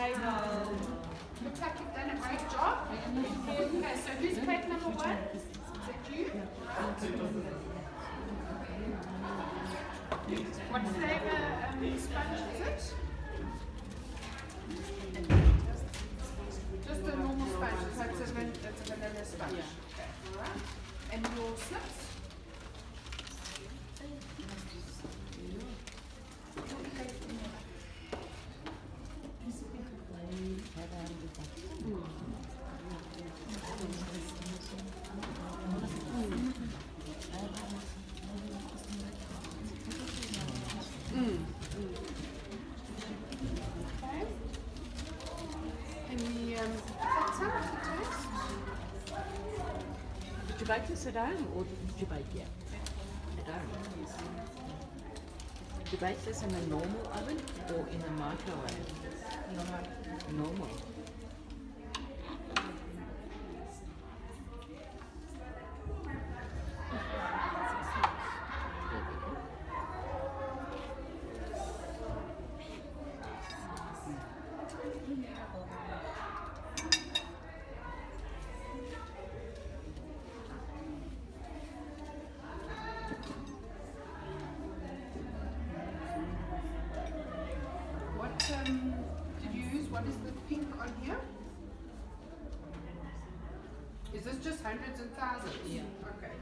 Looks like you've done a great job. Okay, so who's plate number one? You? What sponge is it? Just a normal sponge, it's a, vanilla sponge. Okay, alright. And your slips? Bake this at home or did you bake it? At home. Did you bake this in a normal oven or in a microwave? Normal. What What is the pink on here? Is this just hundreds and thousands? Yeah. Okay.